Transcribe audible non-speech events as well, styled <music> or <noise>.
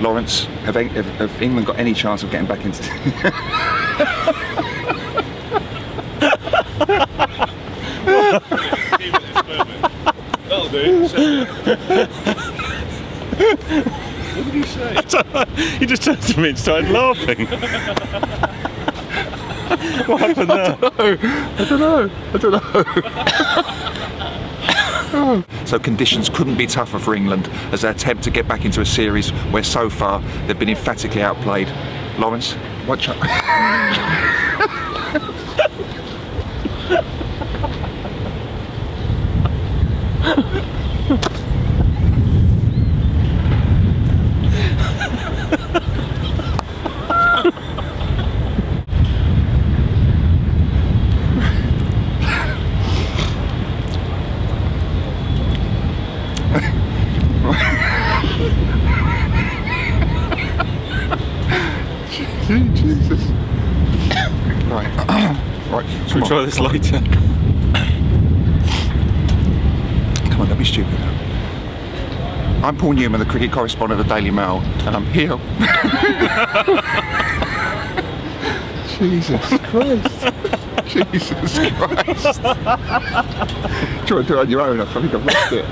Lawrence, have, Eng- have, have England got any chance of getting back into? That'll <laughs> do. what did he say? <laughs> he just turned to me and started laughing. <laughs> what happened there? I don't know. I don't know. Oh. so conditions couldn't be tougher for England as they attempt to get back into a series where so far they've been emphatically outplayed. Lawrence, watch out. <laughs> Jesus. Right. <coughs> right. Should we try this later? Come on, don't be stupid now. I'm Paul Newman, the cricket correspondent of the Daily Mail, and I'm here. <laughs> Jesus Christ. <laughs> Jesus Christ. <laughs> You to do it on your own? I think I've lost it.